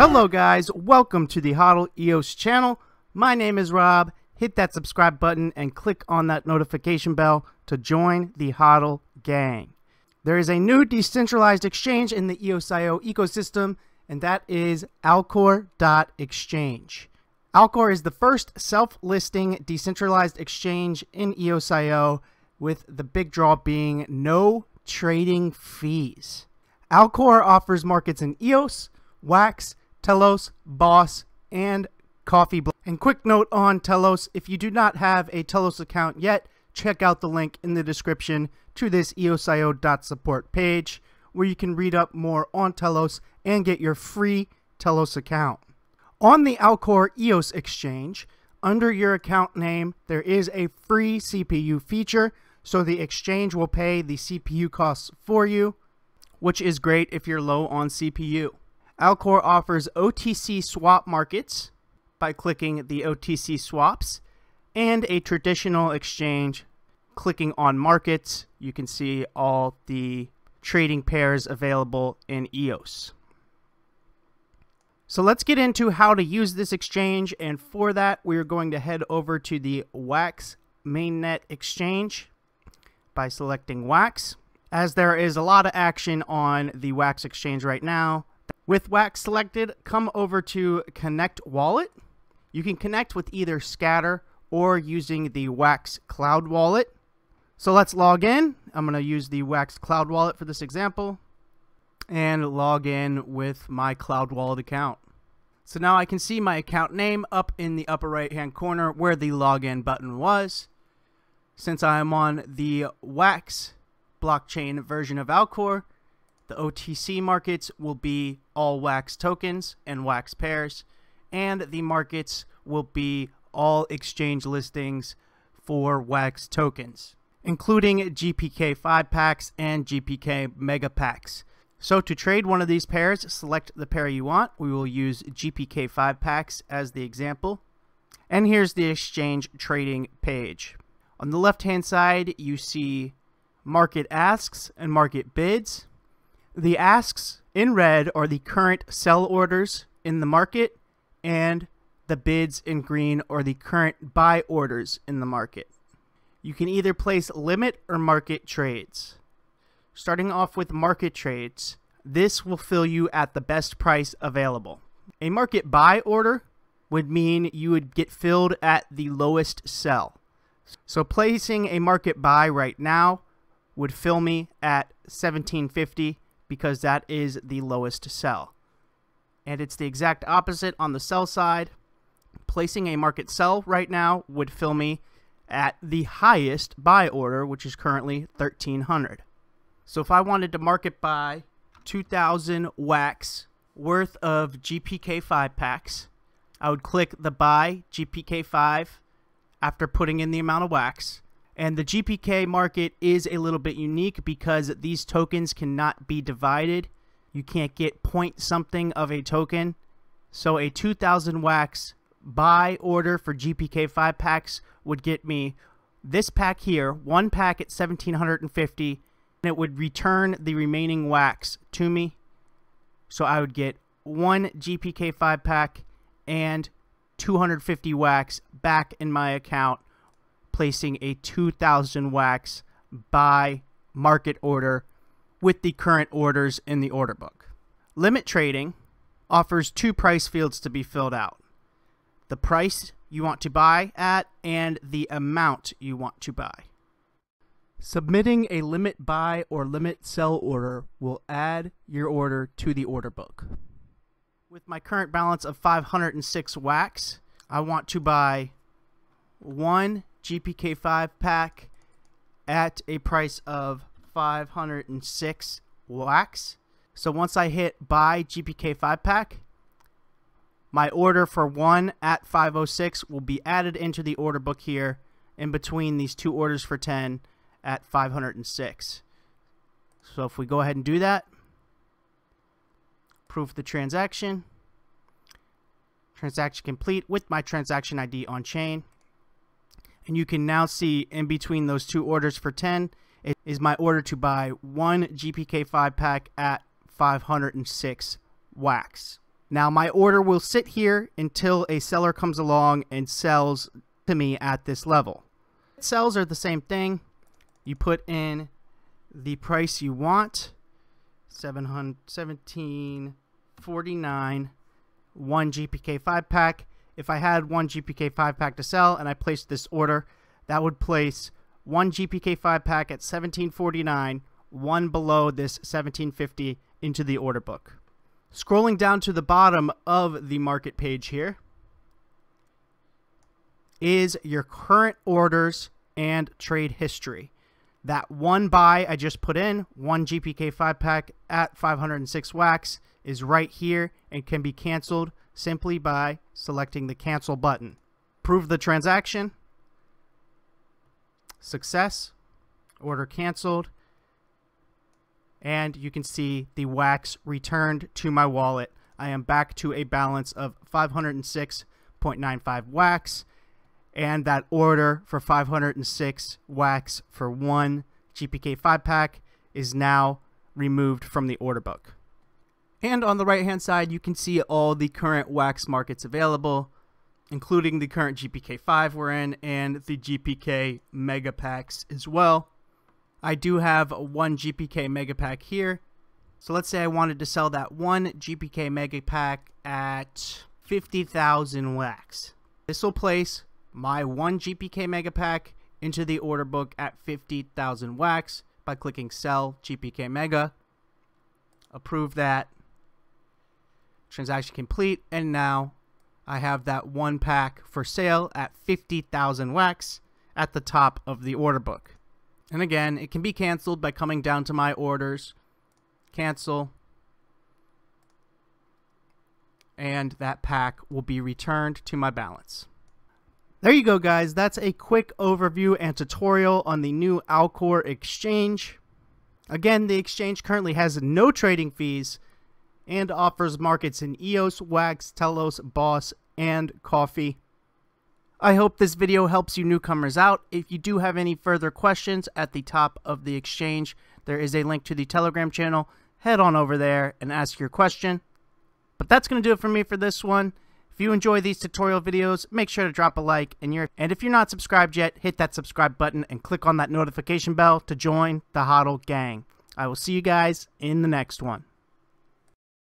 Hello guys, welcome to the HODL EOS channel. My name is Rob. Hit that subscribe button and click on that notification bell to join the HODL gang. There is a new decentralized exchange in the EOSIO ecosystem, and that is Alcor.exchange. Alcor is the first self-listing decentralized exchange in EOSIO, with the big draw being no trading fees. Alcor offers markets in EOS, Wax, Telos, Boss, and Coffee. And quick note on Telos, if you do not have a Telos account yet, check out the link in the description to this eosio.support page where you can read up more on Telos and get your free Telos account. On the Alcor EOS exchange, under your account name, there is a free CPU feature, so the exchange will pay the CPU costs for you, which is great if you're low on CPU. Alcor offers OTC swap markets by clicking the OTC swaps and a traditional exchange clicking on markets you can see all the trading pairs available in EOS. So let's get into how to use this exchange and for that we're going to head over to the Wax mainnet exchange by selecting Wax. As there is a lot of action on the Wax exchange right now, with Wax selected, come over to Connect Wallet. You can connect with either Scatter or using the Wax Cloud Wallet. So let's log in. I'm going to use the Wax Cloud Wallet for this example and log in with my Cloud Wallet account. So now I can see my account name up in the upper right hand corner where the login button was. Since I am on the Wax blockchain version of Alcor, the OTC markets will be all wax tokens and wax pairs, and the markets will be all exchange listings for wax tokens, including GPK 5 packs and GPK mega packs. So to trade one of these pairs, select the pair you want. We will use GPK 5 packs as the example. And here's the exchange trading page. On the left hand side, you see market asks and market bids. The asks in red are the current sell orders in the market, and the bids in green are the current buy orders in the market. You can either place limit or market trades. Starting off with market trades, this will fill you at the best price available. A market buy order would mean you would get filled at the lowest sell. So placing a market buy right now would fill me at 1750 because that is the lowest sell. And it's the exact opposite on the sell side. Placing a market sell right now would fill me at the highest buy order, which is currently 1300. So if I wanted to market buy 2000 wax worth of GPK5 packs, I would click the buy GPK5 after putting in the amount of wax and the GPK market is a little bit unique because these tokens cannot be divided. You can't get point something of a token. So a 2000 wax buy order for GPK 5 packs would get me this pack here, one pack at 1750, and it would return the remaining wax to me. So I would get one GPK 5 pack and 250 wax back in my account placing a 2000 wax buy market order with the current orders in the order book. Limit trading offers two price fields to be filled out. The price you want to buy at and the amount you want to buy. Submitting a limit buy or limit sell order will add your order to the order book. With my current balance of 506 wax, I want to buy one GPK5 pack at a price of 506 wax. So once I hit buy GPK5 pack, my order for one at 506 will be added into the order book here in between these two orders for 10 at 506. So if we go ahead and do that, proof the transaction, transaction complete with my transaction ID on chain and you can now see in between those two orders for 10 it is my order to buy one GPK 5 pack at 506 wax. Now my order will sit here until a seller comes along and sells to me at this level. Sells are the same thing. You put in the price you want, 1749 one GPK 5 pack. If I had one GPK 5 pack to sell and I placed this order, that would place one GPK 5 pack at 1749, one below this 1750 into the order book. Scrolling down to the bottom of the market page here is your current orders and trade history. That one buy I just put in, one GPK 5 pack at 506 wax, is right here and can be canceled simply by selecting the cancel button. Prove the transaction. Success. Order canceled. And you can see the wax returned to my wallet. I am back to a balance of 506.95 wax and that order for 506 wax for one GPK 5 pack is now removed from the order book. And on the right hand side, you can see all the current wax markets available, including the current GPK 5 we're in and the GPK Mega Packs as well. I do have one GPK Mega Pack here. So let's say I wanted to sell that one GPK Mega Pack at 50,000 wax. This will place my one GPK Mega Pack into the order book at 50,000 wax by clicking Sell GPK Mega. Approve that. Transaction complete. And now I have that one pack for sale at 50,000 wax at the top of the order book. And again, it can be canceled by coming down to my orders. Cancel. And that pack will be returned to my balance. There you go, guys. That's a quick overview and tutorial on the new Alcor exchange. Again, the exchange currently has no trading fees and offers markets in EOS, Wax, Telos, Boss, and Coffee. I hope this video helps you newcomers out. If you do have any further questions at the top of the exchange, there is a link to the Telegram channel. Head on over there and ask your question. But that's going to do it for me for this one. If you enjoy these tutorial videos, make sure to drop a like. And, you're, and if you're not subscribed yet, hit that subscribe button and click on that notification bell to join the HODL gang. I will see you guys in the next one.